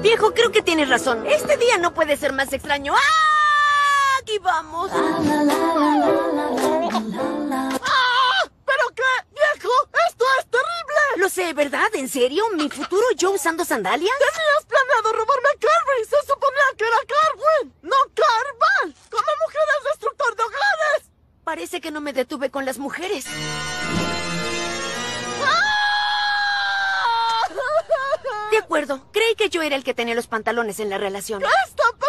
Viejo, creo que tienes razón. Este día no puede ser más extraño. ¡Ah! Aquí vamos. ¡Ah! ¿Pero qué, viejo? ¡Esto es terrible! Lo sé, ¿verdad? ¿En serio? ¿Mi futuro yo usando sandalias? Tenías planeado robarme a Carrie. Se suponía que era Carwin, no Carval. Como mujer es destructor de hogares. Parece que no me detuve con las mujeres. De acuerdo, creí que yo era el que tenía los pantalones en la relación. ¿Qué está pasando?